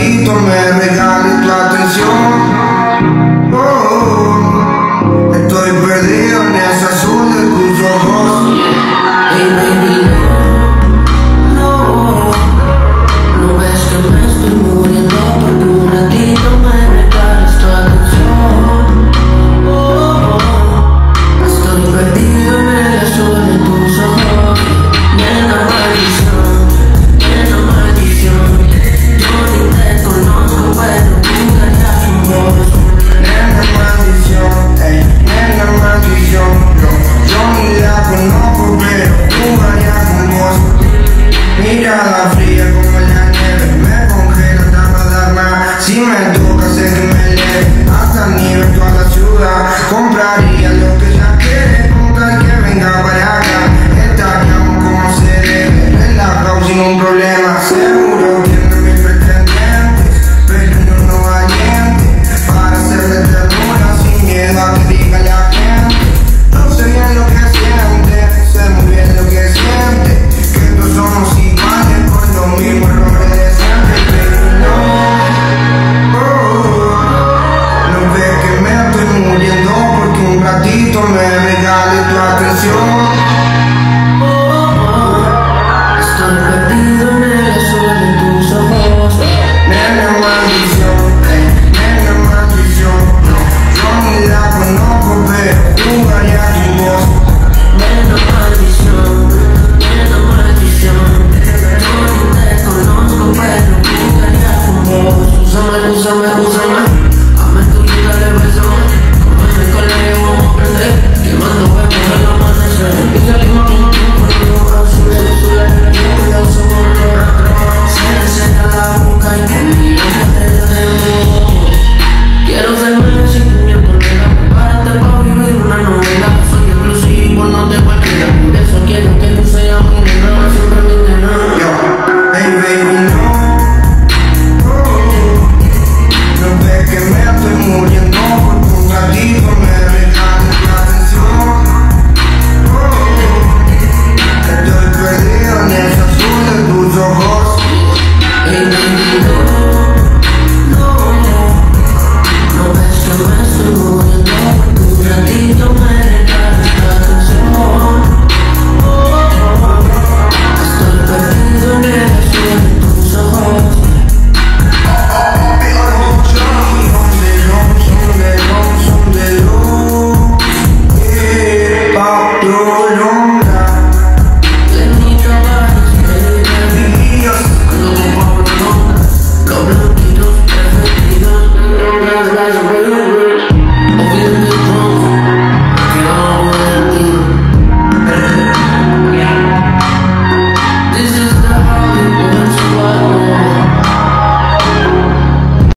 ratito me regaló around for your